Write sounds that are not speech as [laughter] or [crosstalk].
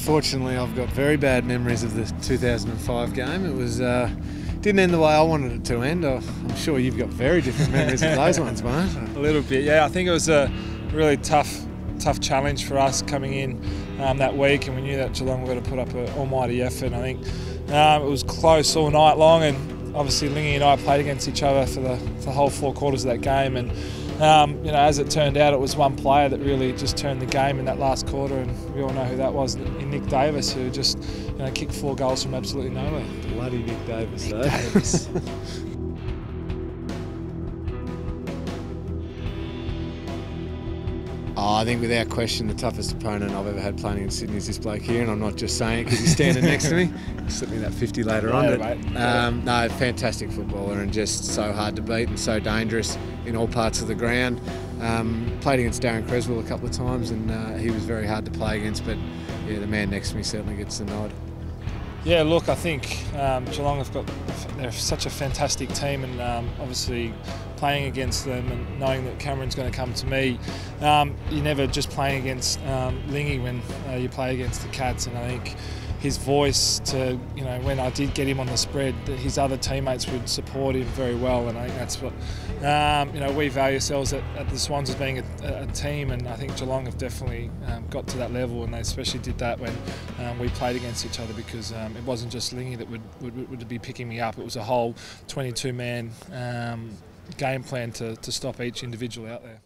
unfortunately, I've got very bad memories of the 2005 game. It was uh, didn't end the way I wanted it to end. I'm sure you've got very different memories of those ones, mate. [laughs] A little bit, yeah. I think it was a really tough, tough challenge for us coming in um, that week, and we knew that Geelong were going to put up an almighty effort. I think um, it was close all night long, and obviously Lingy and I played against each other for the, for the whole four quarters of that game, and um, you know, as it turned out, it was one player that really just turned the game in that last quarter, and we all know who that was, in Nick Davis, who just you know, kicked four goals from absolutely nowhere. Bloody Nick Davis, Nick though. Davis. [laughs] Oh, I think without question the toughest opponent I've ever had playing in Sydney is this bloke here, and I'm not just saying it because he's standing next to me. [laughs] Slip me that 50 later on. Yeah, but, mate. um, no, fantastic footballer and just so hard to beat and so dangerous in all parts of the ground. Um, played against Daryn Cresswell a couple of times, and uh, he was very hard to play against. But yeah, the man next to me certainly gets the nod. Yeah, look, I think um, Geelong have got they're such a fantastic team, and um, obviously playing against them and knowing that Cameron's going to come to me, um, you're never just playing against um, Lingy when uh, you play against the Cats, and I think his voice to you know when I did get him on the spread, that his other teammates would support him very well, and I think that's what um, you know we value ourselves at, at the Swans as being a, a, team, and I think Geelong have definitely um, got to that level, and they especially did that when um, we played against each other because um, it wasn't just Lingy that would, would, would be picking me up; it was a whole 22 man um, game plan to, to stop each individual out there.